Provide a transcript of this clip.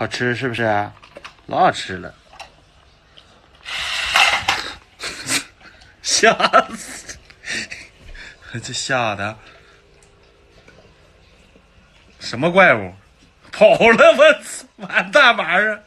好吃是不是老好吃了。吓死。这吓的。什么怪物？跑了我操完蛋玩意儿